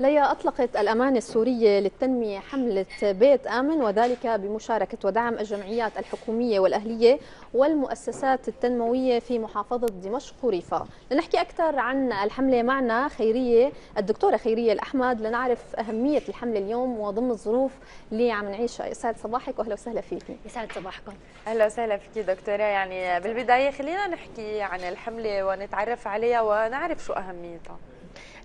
ليا أطلقت الأمانة السورية للتنمية حملة بيت آمن وذلك بمشاركة ودعم الجمعيات الحكومية والأهلية والمؤسسات التنموية في محافظة دمشق وريفا. لنحكي أكثر عن الحملة معنا خيرية الدكتورة خيرية الأحمد. لنعرف أهمية الحملة اليوم وضمن الظروف اللي عم نعيشها يسعد صباحك وأهلا وسهلا فيك. يسعد صباحكم. أهلا وسهلا فيك دكتورة. يعني بالبداية خلينا نحكي عن الحملة ونتعرف عليها ونعرف شو أهميتها.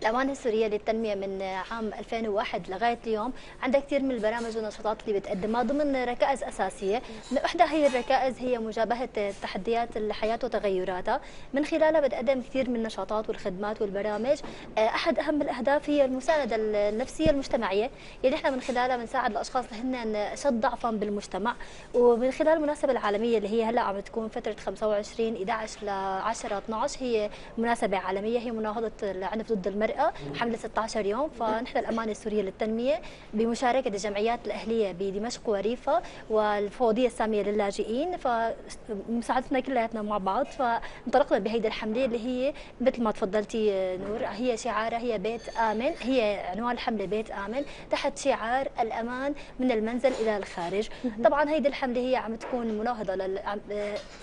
الأمانة السورية للتنمية من عام 2001 لغاية اليوم. عندها كثير من البرامج والنشاطات اللي بتقدمها. ضمن ركائز أساسية إحدى هي الركائز هي مجابهة تحديات الحياة وتغيراتها. من خلالها بتقدم كثير من النشاطات والخدمات والبرامج. آه، أحد أهم الأهداف هي المساندة النفسية المجتمعية يعني إحنا من خلالها بنساعد الأشخاص اللي هن أشد ضعفا بالمجتمع. ومن خلال المناسبة العالمية اللي هي هلأ عم تكون فترة 25 11 ل 10 12 هي مناسبة عالمية. هي مناهضة العنف ضد المرأة المرأة حملة 16 يوم. فنحن الأمانة السورية للتنمية بمشاركة الجمعيات الأهلية بدمشق وريفا والفوضية السامية للاجئين. فمساعدتنا كلياتنا مع بعض. فانطلقنا بهيدي الحملة اللي هي مثل ما تفضلتي نور هي شعارها هي بيت آمن هي عنوان الحملة بيت آمن تحت شعار الأمان من المنزل إلى الخارج. طبعا هيدي الحملة هي عم تكون مناهضة لل...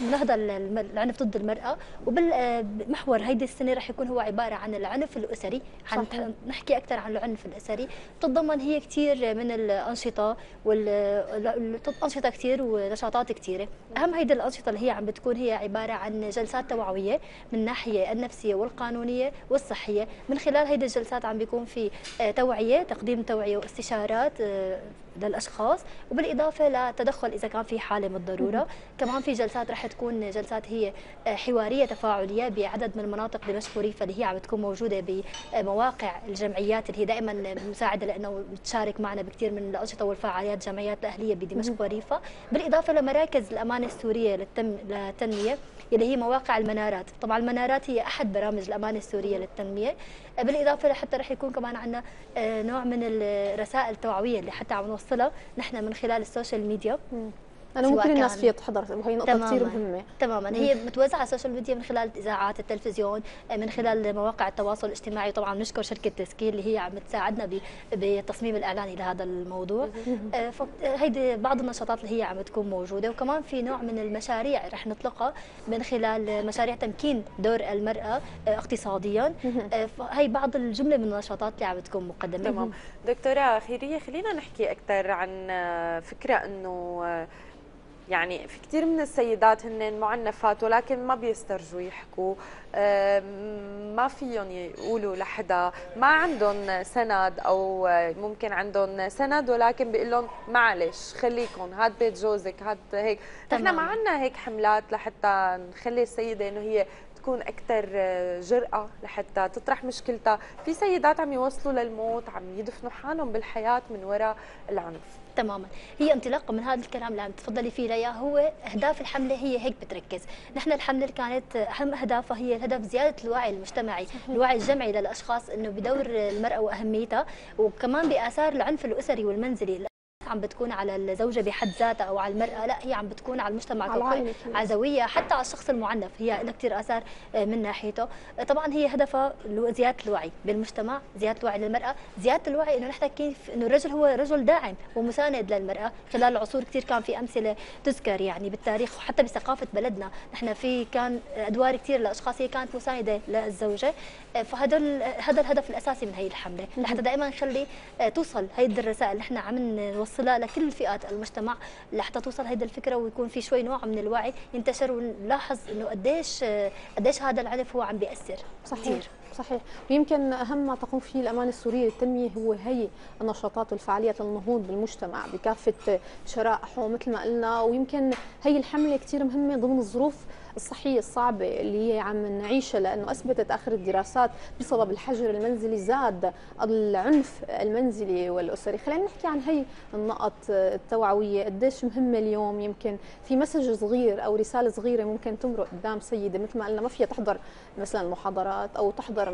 مناهضة للعنف ضد المرأة. وبالمحور هيدي السنة رح يكون هو عبارة عن العنف الأسري. عن نحكي أكثر عن العنف الأسري. بتتضمن هي كثير من الأنشطة والانشطه كثير ونشاطات كثيره أهم هيدي الأنشطة اللي هي عم بتكون هي عبارة عن جلسات توعوية من الناحيه النفسية والقانونية والصحية. من خلال هيدي الجلسات عم بيكون في آه، توعية تقديم توعية واستشارات آه، للأشخاص وبالإضافة لتدخل إذا كان في حالة من الضرورة. كمان في جلسات رح تكون جلسات هي آه، حوارية تفاعلية بعدد من المناطق دمشق وريفا اللي هي عم تكون موجودة بمواقع الجمعيات اللي هي دائما مساعدة لأنه بتشارك معنا بكثير من الأنشطة والفعاليات الجمعيات الأهلية بدمشق وريفا بالإضافة لمراكز الأمانة السورية للتنمية اللي هي مواقع المنارات. طبعا المنارات هي أحد برامج الأمانة السورية للتنمية. بالإضافة لحتى رح يكون كمان عندنا آه، نوع من الرسائل التوعوية اللي حتى عم نوصلها نحن من خلال ال social media. إنه ممكن الناس فيها تحضر وهي نقطة كثير مهمة. تماما. هي متوزعه على ال social media من خلال الإذاعات التلفزيون من خلال مواقع التواصل الاجتماعي. طبعا نشكر شركة تسكيل اللي هي عم تساعدنا بالتصميم الاعلاني لهذا الموضوع. آه، هيدي بعض النشاطات اللي هي عم تكون موجودة. وكمان في نوع من المشاريع رح نطلقها من خلال مشاريع تمكين دور المرأة آه، اقتصاديا. آه، هي بعض الجملة من النشاطات اللي عم تكون مقدمة. تمام. دكتورة خيرية خلينا نحكي أكثر عن فكرة إنه يعني في كثير من السيدات هن معنفات ولكن ما بيسترجوا يحكوا. ما فيهم يقولوا لحدا. ما عندهم سند أو ممكن عندهم سند ولكن بيقول لهم معلش خليكم هاد بيت جوزك هاد هيك. نحن ما عندنا هيك حملات لحتى نخلي السيدة إنه هي تكون أكثر جرأة لحتى تطرح مشكلتها. في سيدات عم يوصلوا للموت عم يدفنوا حالهم بالحياة من وراء العنف. تماما. هي انطلاقا من هذا الكلام اللي عم تفضلي فيه ليا. هو أهداف الحملة هي هيك بتركز. نحن الحملة كانت أهم أهدافها هي الهدف زيادة الوعي المجتمعي الوعي الجمعي للأشخاص إنه بدور المرأة وأهميتها وكمان بآثار العنف الأسري والمنزلي. عم بتكون على الزوجة بحد ذاتها أو على المرأة لا هي عم بتكون على المجتمع ككل عزوية حتى على الشخص المعنف هي لها كثير آثار آه، من ناحيته. آه، طبعا هي هدفها زيادة الوعي بالمجتمع زيادة الوعي للمرأة زيادة الوعي إنه نحن كيف إنه الرجل هو رجل داعم ومساند للمرأة. خلال العصور كثير كان في أمثلة تذكر يعني بالتاريخ وحتى بثقافة بلدنا. نحن في كان أدوار كثير لأشخاص هي كانت مساندة للزوجة. آه، فهذا هذا الهدف الأساسي من هي الحملة. لحتى دائما نخلي توصل هيدي الرسائل اللي نحن عم نوصل توصلها لكل فئات المجتمع لحتى توصل هذه الفكرة ويكون في شوي نوع من الوعي ينتشر ونلاحظ إنه قديش قديش هذا العنف هو عم بيأثر صحيح كتير. صحيح. ويمكن أهم ما تقوم فيه الأمانة السورية للتنمية هو هي النشاطات والفعاليات النهوض بالمجتمع بكافة شرائحه مثل ما قلنا. ويمكن هي الحملة كثير مهمة ضمن الظروف الصحية الصعبة اللي هي عم نعيشها لأنه أثبتت آخر الدراسات بسبب الحجر المنزلي زاد العنف المنزلي والأسري. خلينا نحكي عن هي النقط التوعوية. قديش مهمة اليوم؟ يمكن في message صغير أو رسالة صغيرة ممكن تمرق قدام سيدة. مثل ما قلنا ما فيها تحضر مثلا محاضرات أو تحضر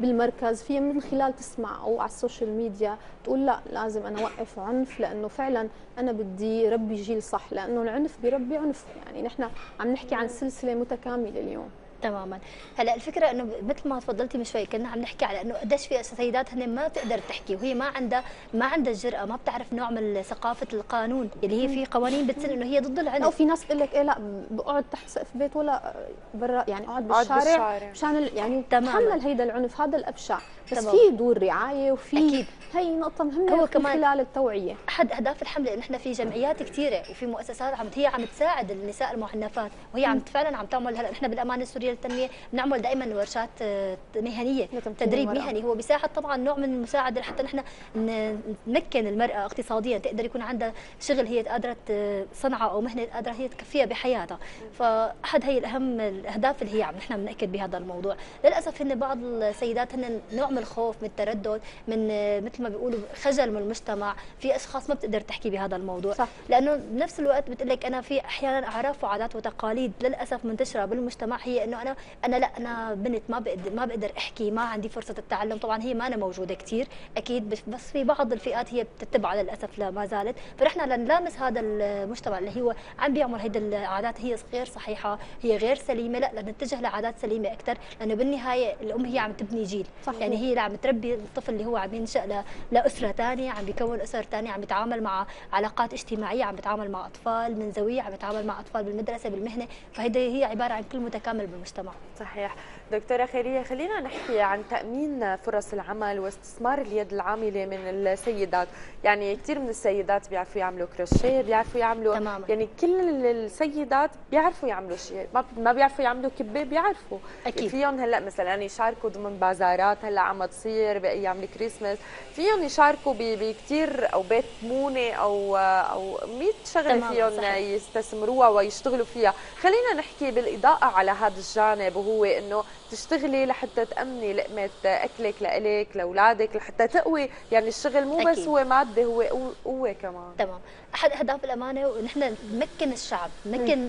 بالمركز فيها من خلال تسمع أو على ال social media تقول لا لازم أنا اوقف عنف لأنه فعلا أنا بدي ربي جيل صح لأنه العنف بربي عنف. يعني نحن عم نحكي عن سلسلة متكاملة اليوم. تماما هلا الفكرة إنه مثل ما تفضلتي من شوي كنا عم نحكي على إنه قديش في سيدات هن ما بتقدر تحكي وهي ما عندها ما عندها الجرأة ما بتعرف نوع من ثقافة القانون اللي هي في قوانين بتسن إنه هي ضد العنف أو في ناس بتقول لك إيه لا بقعد تحت سقف بيت ولا برا يعني أقعد أقعد بالشارع. مشان يعني تماماً. تحمل هيدا العنف هذا الأبشع بس تمام. في دور رعاية وفي أكيد. هي نقطة مهمة هو كمان- خلال التوعية أحد أهداف الحملة انه إحنا في جمعيات كثيره وفي مؤسسات عم هي عم تساعد النساء المعنفات وهي عم فعلا عم تعمل هلا نحن بالأمانة السورية للتنميه بنعمل دائما ورشات آه، مهنية تدريب المرأة. مهني. هو بيساعد طبعا نوع من المساعدة لحتى نحن نمكن المرأة اقتصاديا تقدر يكون عندها شغل هي قادرة ت- صنعه أو مهنة قادرة هي تكفيها بحياتها. فأحد هي الأهم الأهداف اللي هي عم نحن بنأكد بهذا الموضوع. للأسف هن بعض السيدات هن نوع من الخوف من التردد من آه، مثل ما بيقولوا خجل من المجتمع. في أشخاص ما بتقدر تحكي بهذا الموضوع. صح. لأنه بنفس الوقت بتقول لك أنا في أحيانا أعراف وعادات وتقاليد للأسف منتشرة بالمجتمع هي إنه أنا أنا لا أنا بنت ما بقدر ما بقدر أحكي ما عندي فرصة التعلم. طبعا هي ما أنا موجودة كثير أكيد بس- في بعض الفئات هي بتتبع للاسف لا ما زالت. فنحن لنلامس هذا المجتمع اللي هو عم بيعمل هيدي العادات. هي غير صحيحة هي غير سليمة. لا لنتجه لعادات سليمة أكثر لأنه بالنهاية الأم هي عم تبني جيل. صحيح. يعني هي عم تربي الطفل اللي هو عم ينشأ لأسرة ثانية عم بيكون أسر ثانية عم بيتعامل مع علاقات اجتماعية عم بيتعامل مع أطفال من زوية عم بيتعامل مع أطفال بالمدرسة بالمهنة. فهيدي هي عبارة عن كل متكامل بالمجتمع. صحيح. دكتورة خيرية خلينا نحكي عن تأمين فرص العمل واستثمار اليد العاملة من السيدات. يعني كثير من السيدات بيعرفوا يعملوا كروشيه بيعرفوا يعملوا تماماً. يعني كل السيدات بيعرفوا يعملوا شيء. ما ما بيعرفوا يعملوا كبة بيعرفوا. أكيد. فيهم هلأ مثلا يشاركوا ضمن بازارات هلأ عم تصير بايام الكريسماس فيهم يشاركوا بكثير أو بيت مونة أو أو 100 شغلة فيهم. يستثمروها ويشتغلوا فيها. خلينا نحكي بالإضاءة على هذا الجانب وهو إنه تشتغلي لحتى تأمني لقمة أكلك لإلك لأولادك لحتى تقوي يعني الشغل مو بس أكيد. هو ماده هو قو- قوة كمان تمام أحد أهداف الأمانة ونحن نمكن الشعب نمكن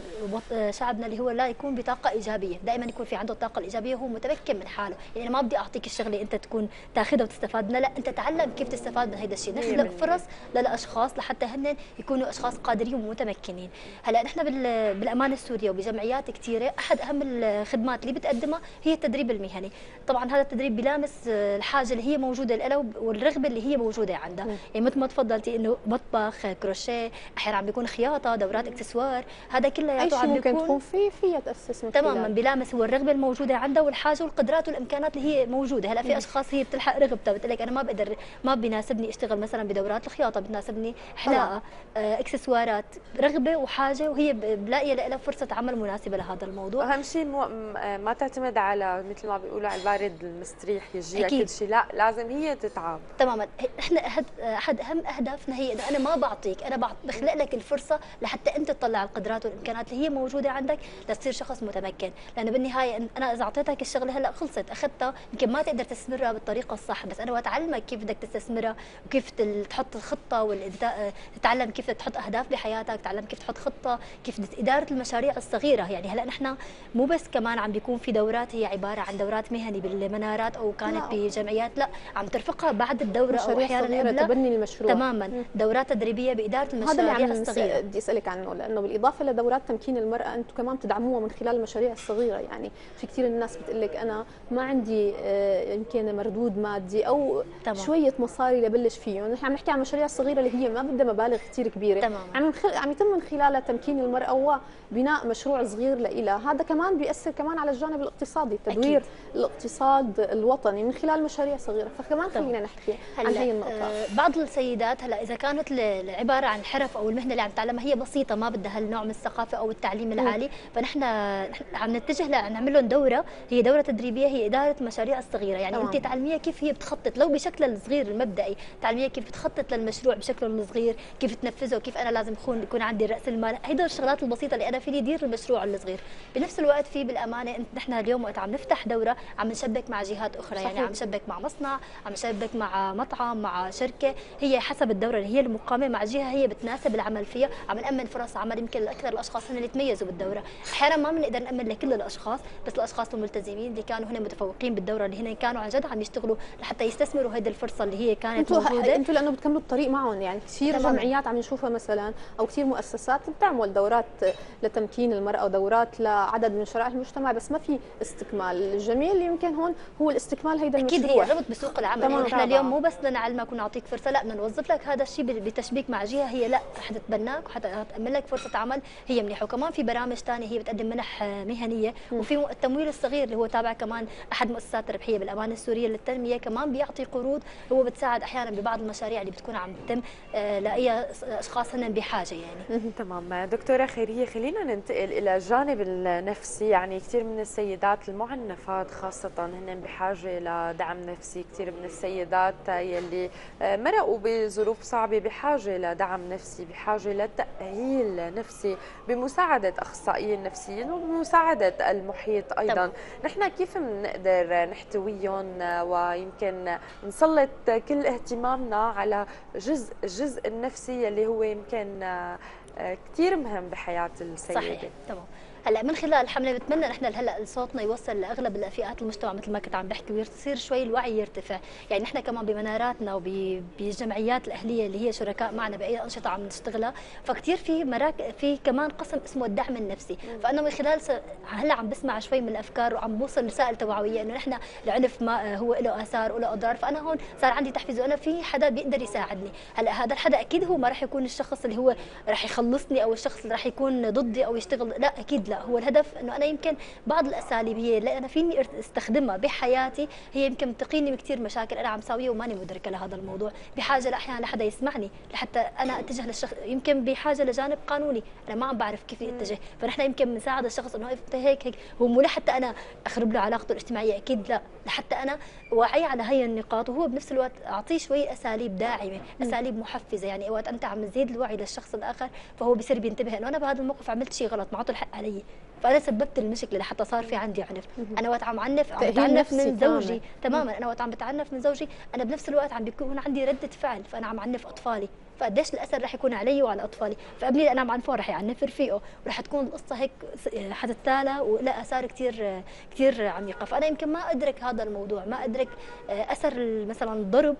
شعبنا اللي هو لا يكون بطاقة إيجابية دائما يكون في عنده الطاقة الإيجابية وهو متمكن من حاله. يعني ما بدي أعطيك الشغلة أنت تكون تاخذها وتستفاد منها لا أنت تعلم كيف تستفاد من هذا الشيء نخلق 100%. فرص للأشخاص لحتى هن يكونوا أشخاص قادرين ومتمكنين. هلأ نحن بال- بالأمانة السورية وبجمعيات كثيره أحد أهم الخدمات اللي بتقدمها هي التدريب المهني. طبعا هذا التدريب بيلامس آه، الحاجة اللي هي موجودة لها والرغبة اللي هي موجودة عندها. يعني مثل ما تفضلتي إنه مطبخ كروشيه أحيانا عم بيكون خياطة دورات اكسسوار هذا أي كلياته شيء عم ممكن بيكون تكون فيه فيها تاسس من تماما خلال. بيلامس هو الرغبة الموجودة عندها والحاجة والقدرات والإمكانات اللي هي موجودة. هلأ في أشخاص هي بتلحق رغبتها بتقول لك أنا ما بقدر ما بيناسبني أشتغل مثلا بدورات الخياطة بتناسبني حلاقة آه اكسسوارات رغبة وحاجة وهي بلاقيه لها فرصة عمل مناسبة لهذا الموضوع. أهم شيء مو م- ما تعتمد على مثل ما بيقولوا على البارد المستريح أكيد. كل شيء لا لازم هي تتعب. تماما. إحنا احد أهم أهدافنا هي إنه أنا ما بعطيك أنا بخلق لك الفرصة لحتى أنت تطلع القدرات والإمكانات اللي هي موجودة عندك لتصير شخص متمكن. لأنه بالنهاية أنا إذا أعطيتك الشغلة هلأ خلصت أخذتها يمكن ما تقدر تستثمرها بالطريقة الصح بس أنا بتعلمك كيف بدك تستثمرها وكيف تحط الخطة والإنتا... تتعلم كيف تحط أهداف بحياتك تتعلم كيف تحط خطة كيف إدارة المشاريع الصغيرة. يعني هلأ نحن مو بس كمان عم بيكون في دورات هي عبارة عن دورات مهني بالمنارات أو كانت لا. بجمعيات لأ عم ترفقها بعد الدورة أو أحيانا قبلها. تبني المشروع. تماما. دورات تدريبية بإدارة هذا اللي الصغيرة بدي أسألك عنه لأنه بالإضافة لدورات تمكين المرأة أنتم كمان بتدعموها من خلال المشاريع الصغيرة يعني في كثير الناس بتقول لك أنا ما عندي آه، يمكن مردود مادي أو تمام. شوية مصاري لبلش فيهم نحن عم نحكي عن المشاريع الصغيره اللي هي ما بدها مبالغ كثير كبيرة تمام. عم نخ... عم يتم من خلالها تمكين المرأة وبناء مشروع صغير لإلها هذا كمان بيأثر كمان على الجانب الاقتصادي تدوير أكيد. الاقتصاد الوطني من خلال مشاريع صغيرة فكمان. خلينا نحكي عن هي النقطة آه، بعض السيدات هلأ إذا كانت العباره عن حرف أو المهنة اللي عم تعلمها هي بسيطة ما بدها هالنوع من الثقافة أو التعليم العالي. فنحن نحن عم نتجه لنعمل لهم دورة هي دورة تدريبية هي إدارة المشاريع الصغيرة. يعني تمام. انت تعلميها كيف هي بتخطط لو بشكلها الصغير المبدئي تعلميها كيف بتخطط للمشروع بشكله الصغير كيف تنفذه كيف أنا لازم يكون يكون عندي رأس المال. هيدا الشغلات البسيطة اللي أنا فيني ادير المشروع الصغير. بنفس الوقت في بالأمانة نحن اليوم وقت عم نفتح دورة عم نشبك مع جهات أخرى. يعني صحيح. عم نشبك مع مصنع عم نشبك مع مطعم مع شركة هي حسب الدورة اللي هي المقامة مع جهة هي بتناسب العمل فيها عم نأمن فرص عمل يمكن لأكثر الأشخاص هن اللي تميزوا بالدورة أحيانا ما بنقدر نأمن لكل الأشخاص بس الأشخاص الملتزمين اللي كانوا هنا متفوقين بالدورة اللي هن كانوا عن جد عم يشتغلوا لحتى يستثمروا هذه الفرصة اللي هي كانت أنتوا موجودة أنتوا لأنه بتكملوا الطريق معهم يعني كثير. جمعيات عم نشوفها مثلا أو كثير مؤسسات بتعمل دورات لتمكين المرأة ودورات لعدد من الشرائح المجتمع بس ما في استكمال الجميل يمكن هون هو الاستكمال هيدا أكيد المشروع هي ربط بسوق العمل. يعني إحنا. اليوم مو بس بدنا نعلمك ونعطيك فرصة لا بدنا نوظف لك هذا الشيء بتشبيك مع جهة هي لا حتتبناك وحتامن لك فرصة عمل. هي منيحة. وكمان في برامج ثانية هي بتقدم منح آه، مهنية. وفي التمويل الصغير اللي هو تابع كمان أحد مؤسسات الربحيه بالأمانة السورية للتنمية كمان بيعطي قروض. هو بتساعد أحيانا ببعض المشاريع اللي بتكون عم تتم آه، لأي أشخاص هن بحاجة يعني. تمام. دكتورة خيرية خلينا ننتقل إلى الجانب النفسي. يعني كثير من السيدات المعنفات خاصة هن بحاجة لدعم نفسي. كثير من السيدات يلي مرقوا بظروف صعبة بحاجة لدعم نفسي بحاجة لتأهيل نفسي بمساعدة أخصائيين نفسيين وبمساعدة المحيط أيضا. نحن كيف بنقدر نحتويهم؟ ويمكن نسلط كل اهتمامنا على جزء الجزء النفسي اللي هو يمكن آه، كثير مهم بحياة السيدة. صحيح تمام. هلا من خلال الحملة بتمنى نحن هلا صوتنا يوصل لأغلب الفئات المجتمع مثل ما كنت عم بحكي ويصير شوي الوعي يرتفع، يعني نحن كمان بمناراتنا وبالجمعيات الأهلية اللي هي شركاء معنا بأي أنشطة عم نشتغلها، فكتير في مراك في كمان قسم اسمه الدعم النفسي، فأنا من خلال س... هلا عم بسمع شوي من الأفكار وعم بوصل رسائل توعوية إنه نحن العنف ما هو له آثار وله أضرار، فأنا هون صار عندي تحفيز وأنا في حدا بيقدر يساعدني، هلا هذا الحدا أكيد هو ما راح يكون الشخص اللي هو راح يخلصني أو الشخص اللي راح يكون ضدي أو يشتغل لا أكيد لا. هو الهدف إنه أنا يمكن بعض الاساليب هي اللي أنا فيني استخدمها بحياتي هي يمكن تقيني من كثير مشاكل أنا عم ساويها وماني مدركة لهذا الموضوع. بحاجة أحيانا لحدا يسمعني لحتى أنا أتجه للشخص يمكن بحاجة لجانب قانوني أنا ما عم بعرف كيف أتجه. فنحن يمكن بنساعد الشخص إنه انت هيك هيك هو مو لحتى أنا أخرب له علاقته الاجتماعية أكيد لا. لحتى أنا واعي على هي النقاط وهو بنفس الوقت أعطيه شوي أساليب داعمة أساليب محفزة. يعني وقت أنت عم تزيد الوعي للشخص الآخر فهو بصير بينتبه إنه أنا بهذا الموقف عملت شيء غلط معطوا الحق علي. فأنا سببت المشكلة لحتى صار في عندي عنف. أنا وقت عم عنف عم بتعنف من زوجي. تماما. أنا وقت عم بتعنف من زوجي. أنا بنفس الوقت عم بيكون عندي ردة فعل. فأنا عم عنف أطفالي. فقديش الأثر رح يكون علي وعلى أطفالي؟ فابني اللي أنا عم عنفه رح يعنف رفيقه. ورح تكون القصة هيك حتتالى ولها اثار كثير كثير عميقة. فأنا يمكن ما أدرك هذا الموضوع. ما أدرك آه، أثر مثلا الضرب.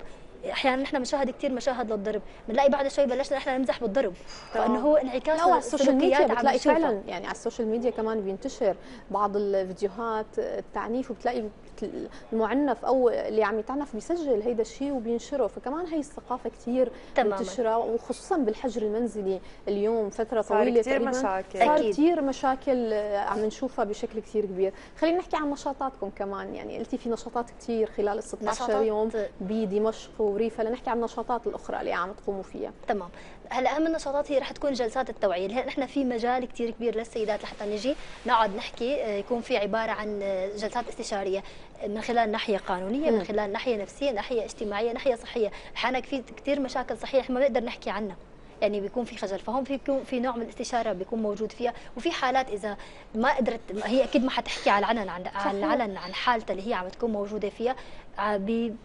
أحيانا نحن بنشاهد كثير مشاهد للضرب بنلاقي بعد شوي بلشنا نحن نمزح بالضرب فإنه هو انعكاس لا وعلى ال social media بتلاقي. فعلا يعني على ال social media كمان بينتشر بعض الفيديوهات التعنيف وبتلاقي المعنف أو اللي عم يتعنف بيسجل هيدا الشيء وبينشره فكمان هي الثقافة كثير. منتشرة وخصوصا بالحجر المنزلي اليوم فترة صار طويلة كثير تقريباً مشاكل. صار. كثير مشاكل عم نشوفها بشكل كثير كبير خلينا نحكي عن نشاطاتكم كمان يعني قلتي في نشاطات كثير خلال ال 16 نشاطات- يوم بدمشق وريفا لنحكي عن النشاطات الأخرى اللي عم تقوموا فيها. تمام. هلا أهم النشاطات هي رح تكون جلسات التوعية. هي نحن في مجال كثير كبير للسيدات لحتى نجي نقعد نحكي آه، يكون في عبارة عن آه، جلسات استشارية من خلال ناحية قانونية من خلال ناحية نفسية ناحية اجتماعية ناحية صحية. أحيانا في كثير مشاكل صحية إحنا ما بنقدر نحكي عنها. يعني بيكون في خجل. فهون في بيكون في نوع من الاستشارة بيكون موجود فيها. وفي حالات إذا ما قدرت هي أكيد ما حتحكي على العلن عن عن العلن عن حالتها اللي هي عم تكون موجودة فيها.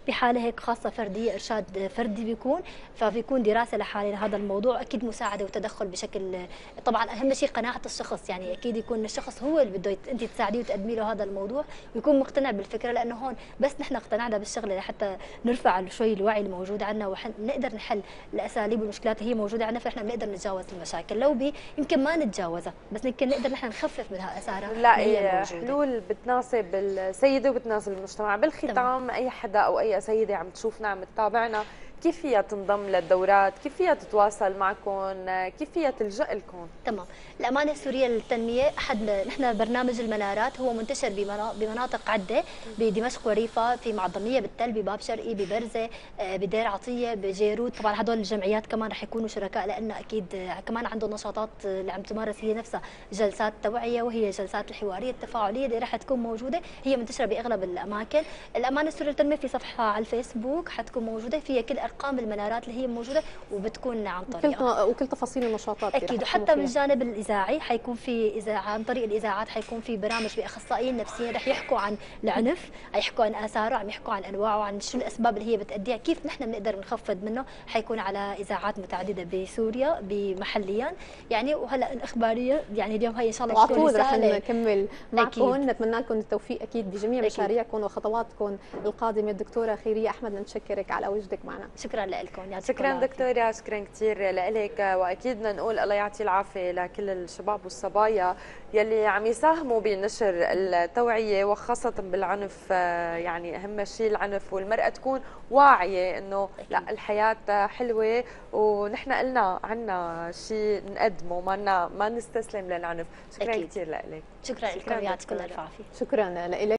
بحالة هيك خاصة فردية إرشاد فردي بيكون. فبيكون دراسة لحالي لهذا الموضوع أكيد مساعدة وتدخل بشكل طبعا أهم شيء قناعة الشخص. يعني أكيد يكون الشخص هو اللي بده أنت تساعديه وتقدمي له هذا الموضوع ويكون مقتنع بالفكرة لأنه هون بس نحن اقتنعنا بالشغلة لحتى نرفع شوي الوعي الموجود عندنا ونقدر نحل الأساليب والمشكلات اللي هي موجودة عندنا فاحنا بنقدر نتجاوز المشاكل. لو بي يمكن ما نتجاوزها بس يمكن نقدر نحن نخفف منها اثارها هي نلاقي. حلول بتناسب السيدة وبتناسب المجتمع. بالختام أي حدا أو أي سيدة عم تشوفنا عم تتابعنا. كيف فيها تنضم للدورات؟ كيف فيها تتواصل معكم؟ كيف فيها تلجأ لكم؟ تمام. الأمانة السورية للتنمية أحد نحن برنامج المنارات هو منتشر بمنا- بمناطق عدة بدمشق وريفا في معظمية بالتل بباب شرقي ببرزة آه، بدير عطية بجيرود طبعا هدول الجمعيات كمان رح يكونوا شركاء لأن أكيد آه، كمان عندهم نشاطات آه، اللي عم تمارس هي نفسها. جلسات توعية وهي جلسات الحوارية التفاعلية اللي رح تكون موجودة. هي منتشرة بأغلب الأماكن. الأمانة السورية للتنمية في صفحة على الفيسبوك حتكون موجودة. فيها كل أرقام المنارات اللي هي موجودة وبتكون عن وكل طريقها وكل تفاصيل النشاطات أكيد وحتى من. الجانب الإذاعي حيكون في اذاعه عن طريق الإذاعات حيكون في برامج بأخصائيين نفسيين رح يحكوا عن العنف يحكوا عن اثاره عم يحكوا عن أنواعه عن شو الأسباب اللي هي بتأديها كيف نحن بنقدر نخفض منه. حيكون على إذاعات متعددة بسوريا بمحليا. يعني وهلأ الإخبارية يعني اليوم هي إن شاء الله تكون رح نكمل معكم. نتمنى لكم التوفيق أكيد بجميع أكيد. مشاريعكم وخطواتكم القادمة. الدكتورة خيرية أحمد نشكرك على وجودك معنا. شكرا لكم. يعطيكم شكرا. دكتورة شكرا كثير لك وأكيد بدنا نقول الله يعطي العافية لكل الشباب والصبايا يلي عم يساهموا بنشر التوعية وخاصة بالعنف آه، يعني أهم شيء العنف والمرأة تكون واعية إنه لا الحياة حلوة ونحن قلنا عنا شيء نقدمه ما ما نستسلم للعنف. شكرا. كثير لك شكرا شكراً لكم. يعطيكم. الف عافيه شكرا لك